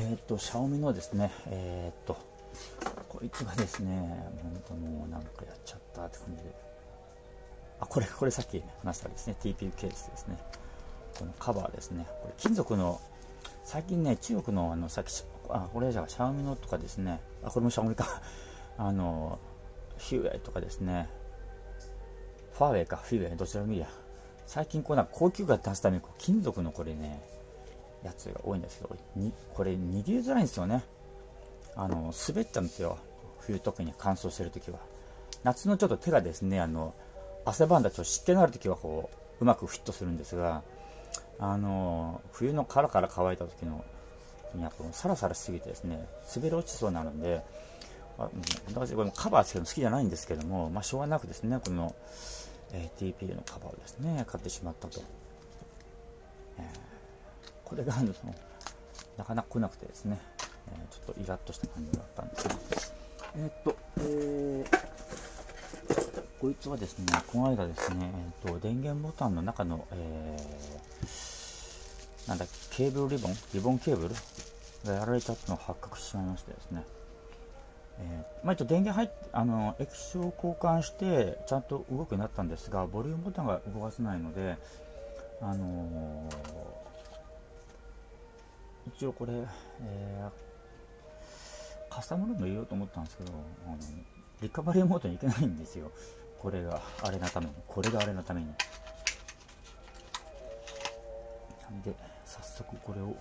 えっ、と、シャオミのですね、えっ、と、こいつがですね、本当もうなんかやっちゃったって感じで。あ、これ、これさっき話したですね、TPU ケースですね。このカバーですね。これ金属の、最近ね、中国のあの、さっき、あ、これじゃあ、シャオミのとかですね、あ、これもシャオミか。あの、ヒューウェイとかですね、ファーウェイか、フィーウェイ、どちらでもいいや。最近こうな高級感出すためにこう金属のこれね、やつが多いんですけど、にこれ握りづらいんですよね。あの、滑っちゃうんですよ。冬特に乾燥してるときは。夏のちょっと手がですね、あの、汗ばんだちょっと湿気のあるときはこう、うまくフィットするんですが、あの、冬のカラカラ乾いた時の、にはこのサラサラしすぎてですね、滑り落ちそうになるんで、あ私これカバーつけるの好きじゃないんですけども、まあ、しょうがなくですね、この、えー、TPU のカバーをですね、買ってしまったと。えー、これがそのなかなか来なくてですね、えー、ちょっとイラッとした感じだったんですが、えー、っと、えー、こいつはですね、この間ですね、えー、っと電源ボタンの中の、えー、なんだケーブルリボン、リボンケーブルがやられちゃったのを発覚してしまいましてですね、えー、まあ、一応電源入ってあの液晶を交換してちゃんと動くようになったんですがボリュームボタンが動かせないので、あのー、一応これ、えー、カスタムルーム入れようと思ったんですけどあのリカバリーモードに行けないんですよ。これがあれのために。これがあれのために。なんで早速これを。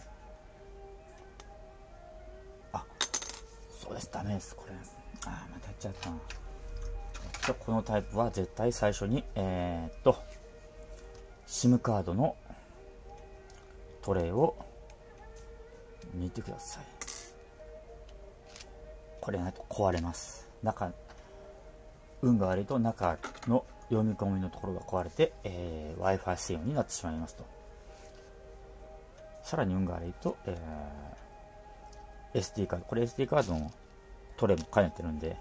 あそうです、ダメです、これ。あまたやっちゃった。な。このタイプは絶対最初に、えー、っと、SIM カードのトレイを見てください。これないと壊れます。中、運が悪いと中の読み込みのところが壊れて、えー、Wi-Fi 制御になってしまいますと。さらに運が悪いと、えー SD カード、これ SD カードのトレも兼ねてるんで、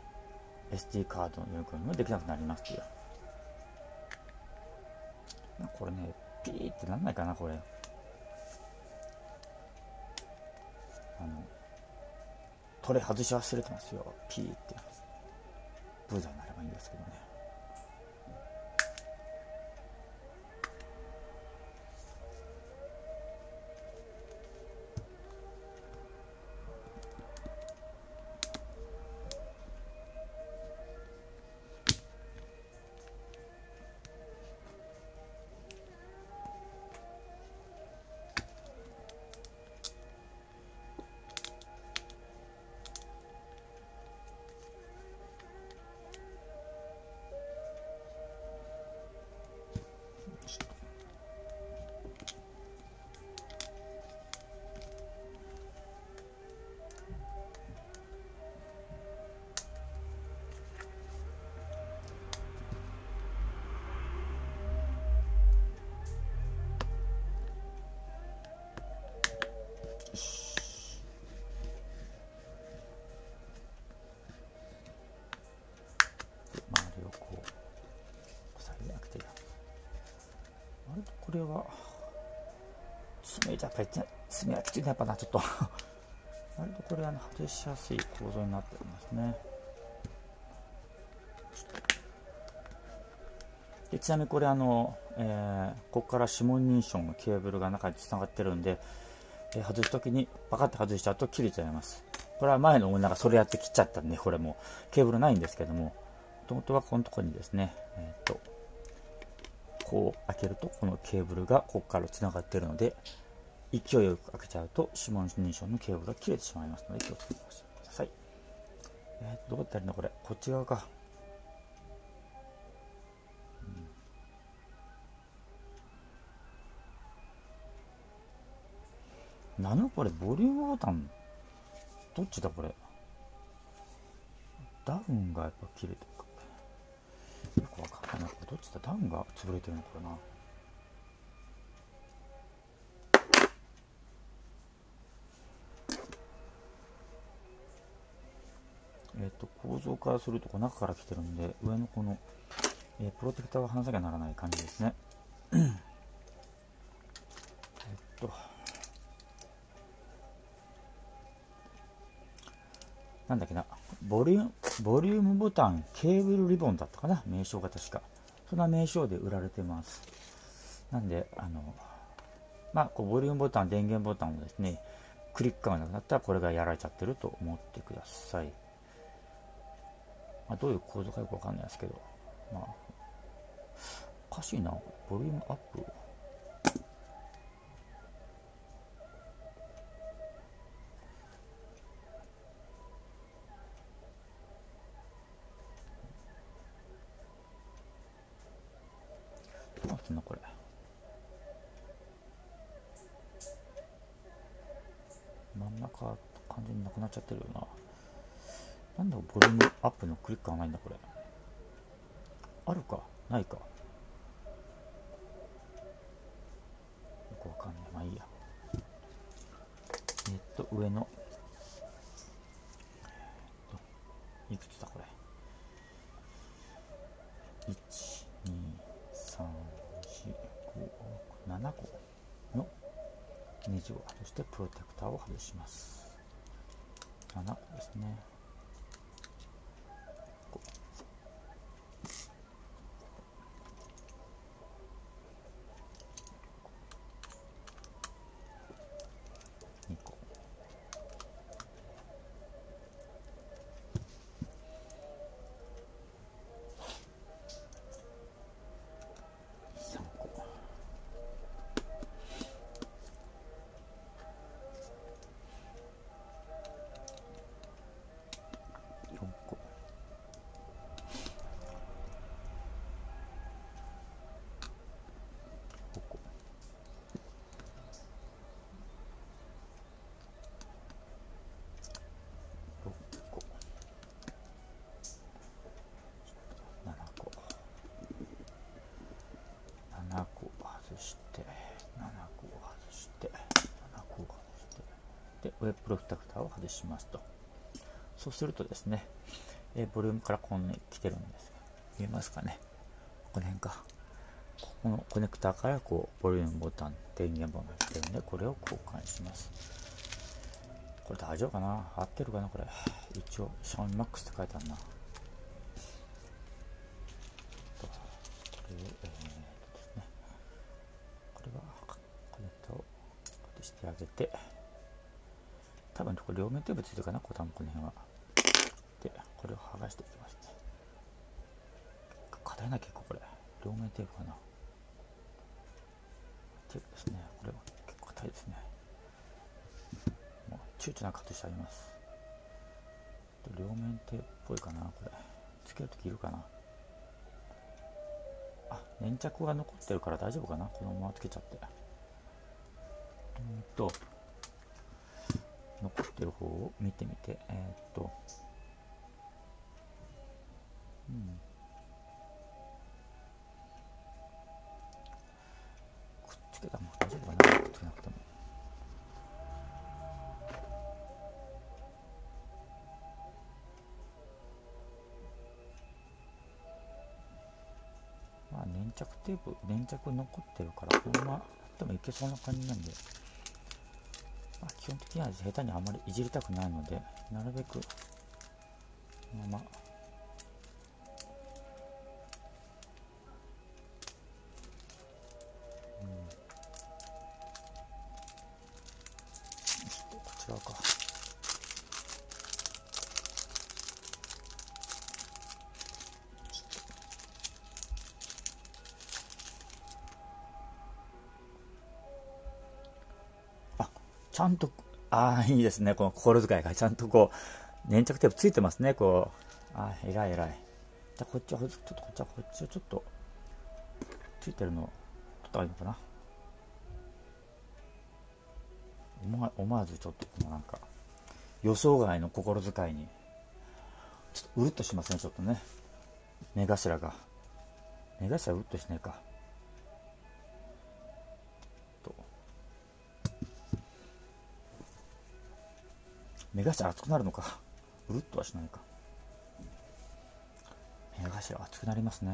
SD カードの読み込みもできなくなりますっていう。これね、ピーってなんないかな、これ。あの、トレ外し忘れてますよ、ピーって。ブザーになればいいんですけどね。は、爪じゃやっぱり爪はきついね、やっぱな、ちょっと 割とこれは、ね、外しやすい構造になっておりますね。でちなみにこれあの、えー、ここから指紋認証のケーブルが中につながってるんで、えー、外すときにパカッと外しちゃうと切れちゃいます。これは前のオーナーがそれやって切っちゃったんで、これもケーブルないんですけども、もともとはこのところにですね、え、こう開けるとこのケーブルがここからつながっているので勢いよく開けちゃうと指紋認証のケーブルが切れてしまいますので気をつけてください、えー、どうやったらいいのこれ？こっち側か、うん、なのこれボリュームボタンどっちだこれ？ダウンがやっぱ切れてるか。な。これどっちだ？ダウンが潰れてるのかな？えっ、と、構造からするとこ中から来てるんで、上のこの、えー、プロテクターを離さなきゃならない感じですね。えっと、なんだっけな、ボリューム、ボリュームボタン、ケーブルリボンだったかな、名称が確か。そんな名称で売られてます。なんで、あの、まあ、こうボリュームボタン、電源ボタンをですね、クリックがなくなったらこれがやられちゃってると思ってください。まあ、どういう構造かよくわかんないですけど、まあ、おかしいな、ボリュームアップ。どうなってんのこれ。真ん中完全になくなっちゃってるよな。なんでボリュームアップのクリックがないんだこれ。あるか？ないか？よ。くわかんない。まあいいや。えっと、上の、いくつだこれ。1、2、3、4、5、7個のネジを外してプロテクターを外します。かなですね。ウェブプロテクターを外しますと。そうするとですね、えボリュームからこんなに来てるんです見えますかね？この辺か。ここのコネクターからこう、ボリュームボタン、電源ボタンが来てるんで、これを交換します。これ大丈夫かな？合ってるかな？これ。一応、シャオミマックスって書いてあるな。これを、えー、ですね、これはコネクタを外してあげて、多分これ両面テープついてるかな、こ多分この辺は。で、これを剥がしていきますね。硬いな、結構これ。両面テープかな。テープですね。これは結構硬いですね。もう躊躇なく外してあります。両面テープっぽいかな、これ。つけるときいるかな。あ、粘着が残ってるから大丈夫かな。このままつけちゃって。うんと、残ってる方を見てみて、えー、っと、うん。くっつけたも大丈夫かなくっつけなくても。まあ粘着テープ、粘着残ってるから、このままでもいけそうな感じなんで、基本的には下手にあまりいじりたくないので、なるべくこの、まま、ゃんと、ああ、いいですね。この心遣いがちゃんとこう、粘着テープついてますね。こう、ああ、偉い偉い。じゃこっちは、ちょっとこっちは、こっちはちょっと、ついてるの、取った方がいいのかな。思わずちょっと、このなんか、予想外の心遣いに、ちょっとうるっとしますね、ちょっとね。目頭が。目頭うるっとしないか。目頭熱くなるのか。うるっとはしないか。目頭熱くなりますね。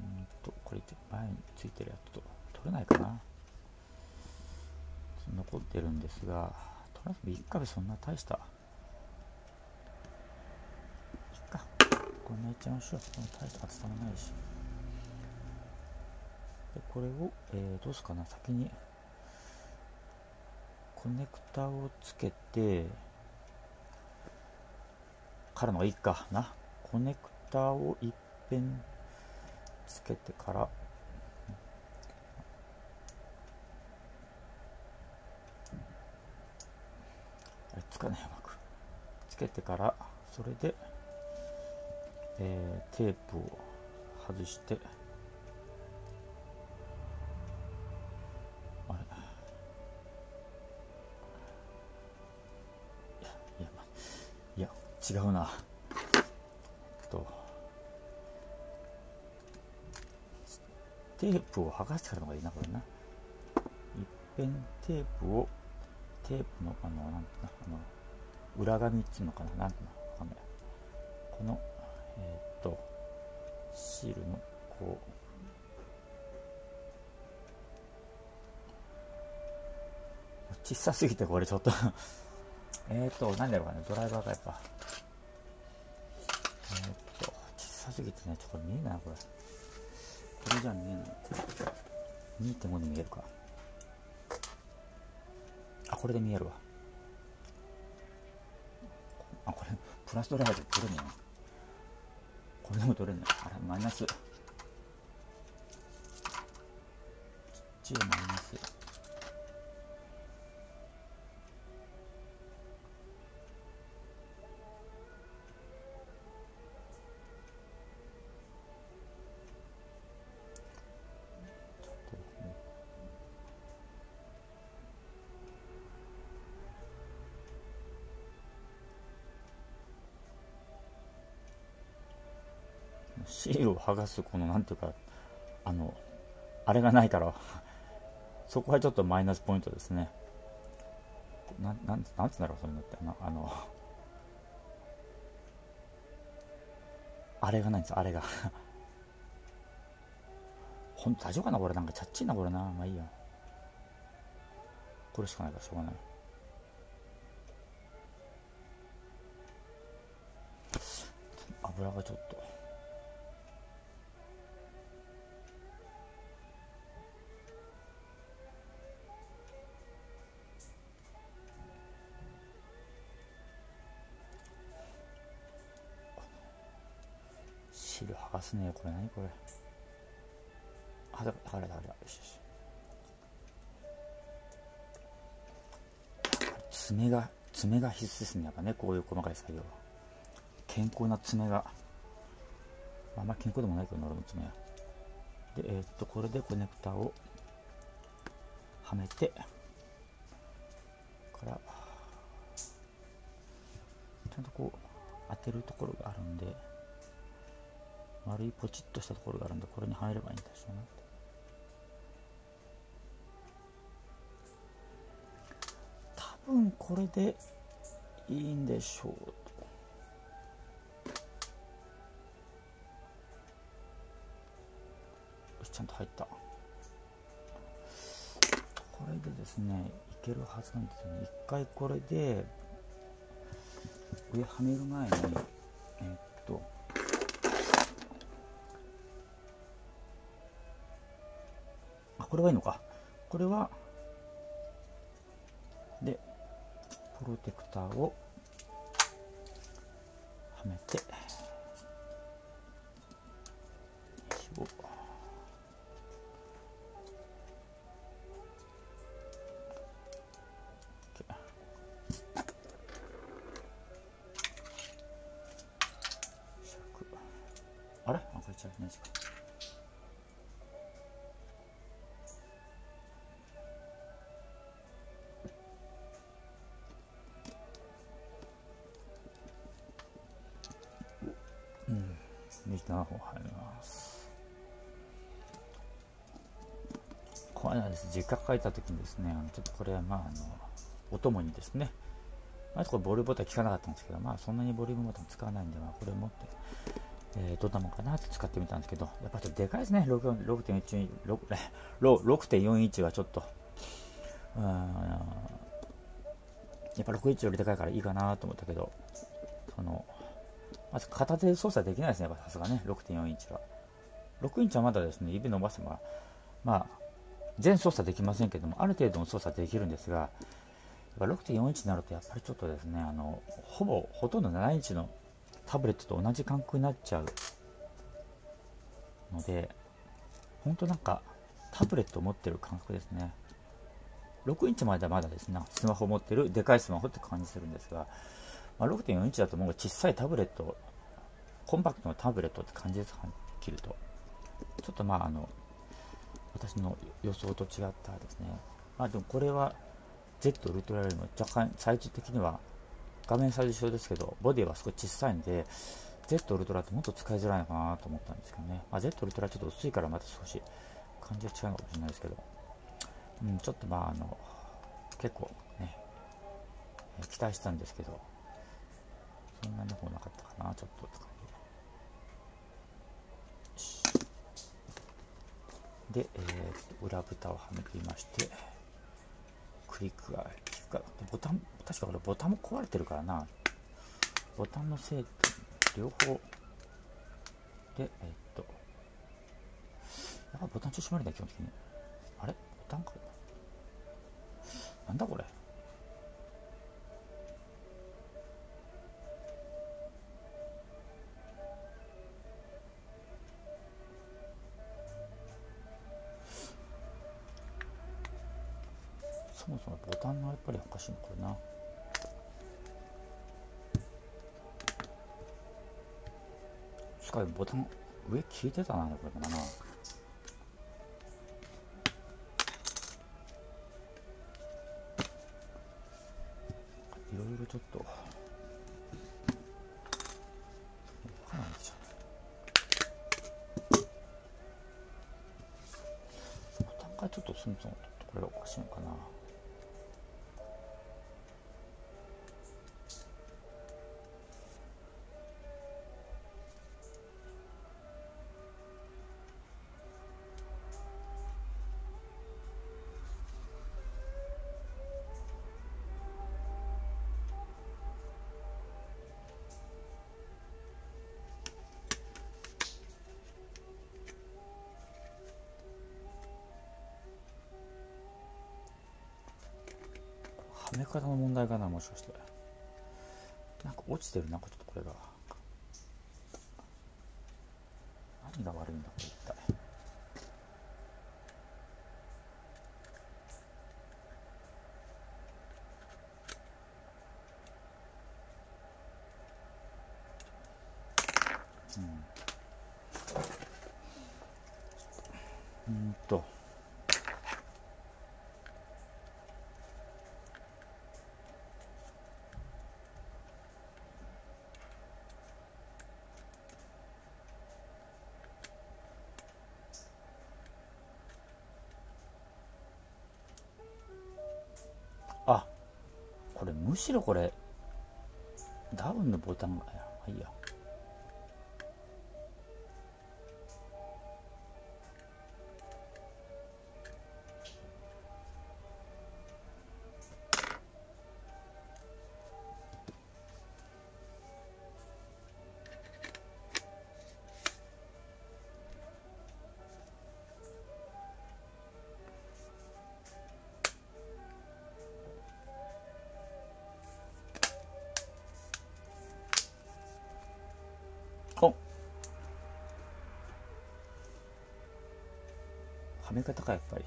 うんと、これ前についてるやつと取れないかな。残ってるんですが、1ヶ月そんな大したいっかこんなやっちゃいましょう大した厚さもないしでこれを、えー、どうすかな先にコネクタをつけてからのがいいかな。コネクタをいっぺんつけてから。あれつかないうまく。つけてから。それで、えー、テープを外して。違うな。と。テープを剥がしてからのがいいなこれな。いっぺんテープをテープのあのなんていうのあの裏紙っていうのかな。なんていうのわかんない。このえー、っとシールのこう。小さすぎてこれちょっと。えっと何だろうかねドライバーがやっぱえっと、小さすぎてね、ちょっと見えないな、これ。これじゃ見えない。2.5で見えるか。あ、これで見えるわ。あ、これ、プラスドライバーで取れねえな。これでも取れない。あれ、マイナス。ちっちゃいマイナス。シールを剥がすこのなんていうかあのあれがないから そこはちょっとマイナスポイントですね。ななんなんつうんだろうそういうのって。あのあれがないんですあれが。ほんと大丈夫かなこれ。なんかチャッチーなこれな。まあいいや。これしかないからしょうがない。油がちょっと。すねこれ。何これ。あだだだだよしよし。爪が爪が必須ですねやっぱねこういう細かい作業は。健康な爪が。あんまり健康でもないけど俺の爪は。でえー、っとこれでコネクタをはめてからちゃんとこう当てるところがあるんで。丸いポチッとしたところがあるんでこれに入ればいいんでしょうね多分これでいいんでしょうちゃんと入った。これでですねいけるはずなんですよね。一回これで上はめる前にえ、っとこれはいいのか。これはでプロテクターをはめて。入ります。これはです実家帰った時にですねあのちょっとこれはまああのお供にですね。まずこれボリュームボタン効かなかったんですけどまあそんなにボリュームボタン使わないんで、まあ、これ持って、えー、どんなもんかなって使ってみたんですけどやっぱちょっとでかいですね。6.41 6.41はちょっと。うんやっぱ6インチよりでかいからいいかなと思ったけど、その、まず片手で操作できないですね、さすがね、6.4インチは。6インチはまだですね、指伸ばせば、まあ、全操作できませんけども、ある程度の操作できるんですが、6.4インチになると、やっぱりちょっとですね、あの、ほぼ、ほとんど7インチのタブレットと同じ感覚になっちゃうので、本当なんか、タブレットを持ってる感覚ですね。6インチまではまだですね、スマホ持ってるでかいスマホって感じするんですが、まあ、6.4インチだともう小さいタブレット、コンパクトなタブレットって感じです、はっきりと。ちょっとまあ、あの、私の予想と違ったですね。まあでもこれは Z ウルトラよりも若干サイズ的には画面サイズ一緒ですけど、ボディは少し小さいんで、Z ウルトラってもっと使いづらいのかなと思ったんですけどね。まあ、Z ウルトラちょっと薄いからまた少し感じは違うのかもしれないですけど、うん、ちょっとまあ、あの、結構ね、期待したんですけど、そんなにもなかったかな、ちょっとって感じで。で、えー、裏蓋をはめてみまして、クリックが、クがボタン、確かこれボタンも壊れてるからな。ボタンのせい両方。で、えー、っと、やっぱボタン調子悪いんだ、基本的に。あれ？ボタンかなんだこれ？そもそもボタンがやっぱりおかしいのこれな。しかもボタン上消えてたなこれだな。いろいろちょっと。はめ方の問題かなもしかして。なんか落ちてるなんかちょっとこれが。何が悪いんだこれ一体。うん。うんと。むしろこれダウンのボタンがまあいいや。め方かやっぱり。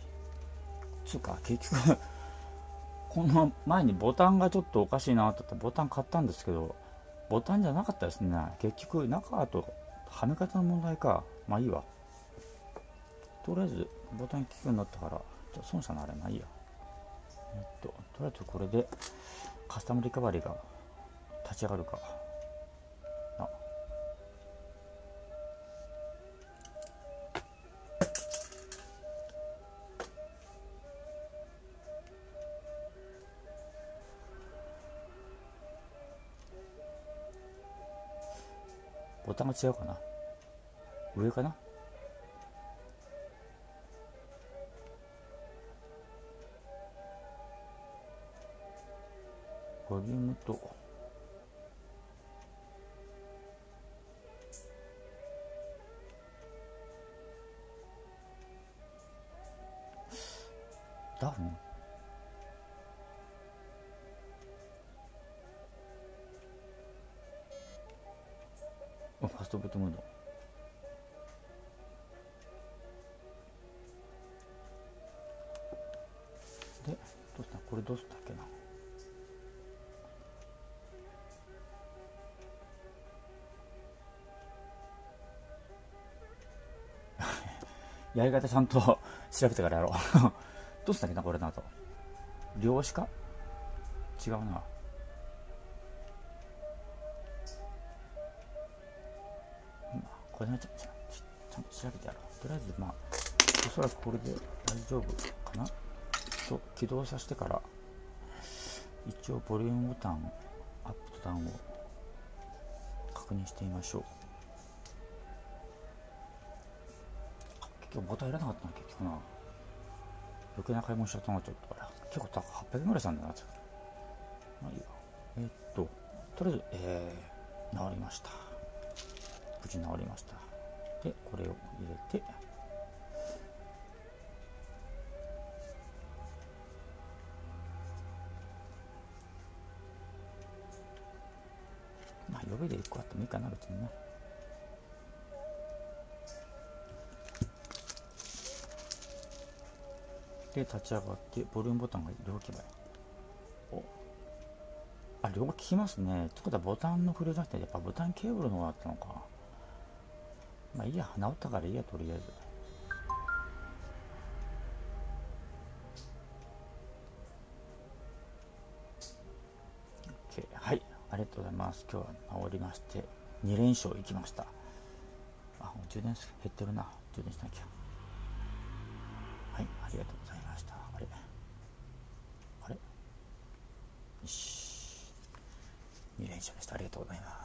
つうか結局 この前にボタンがちょっとおかしいなと思ってボタン買ったんですけどボタンじゃなかったですね。結局中とはめ方の問題か。まあいいわ。とりあえずボタン効くようになったからちょっと損したなあれまあいいや。えっととりあえずこれでカスタムリカバリーが立ち上がるか。が違うかな？上かな？ボリュームとストベットムード。でどうした？これどうしたっけな？やり方ちゃんと調べてからやろう。どうしたっけな？これなと量子か？違うな。これねちゃちゃんと調べてやろうとりあえずまあおそらくこれで大丈夫かなと起動させてから一応ボリュームボタンアップとダウンを確認してみましょう結局ボタンいらなかったな結局な余計な買い物しちゃったなちょっとあれ結構高800円ぐらいしたんだなちょっとまあいいわえー、っととりあえずえー、治りました無事治りました。でこれを入れてまあ予備で1個あってもいいかな別にね。で立ち上がってボリュームボタンが両機ばお。あ両方効きますね。ってことはボタンの振りじゃなくてやっぱボタンケーブルの方だったのか。まあいいや治ったからいいやとりあえず。OK はい。ありがとうございます。今日は治りまして2連勝いきました。あ充電減ってるな。充電しなきゃ。はいありがとうございました。あれ？あれ？よし。2連勝でした。ありがとうございます。